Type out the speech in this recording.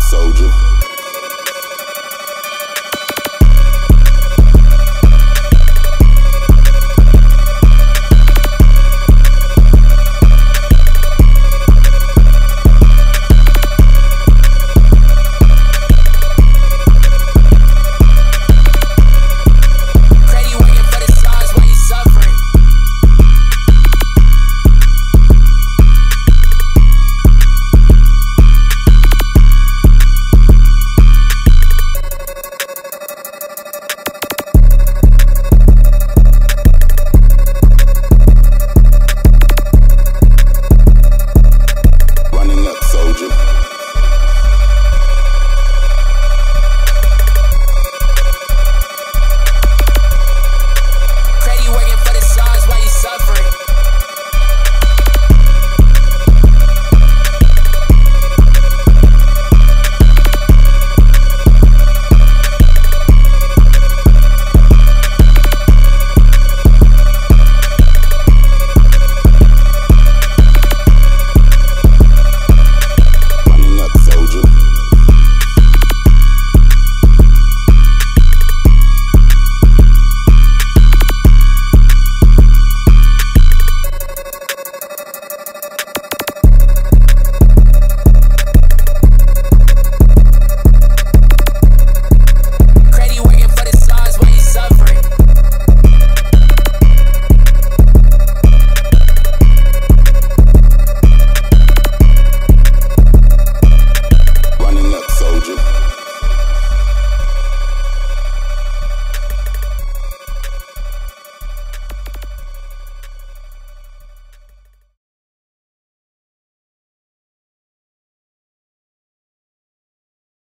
soldier.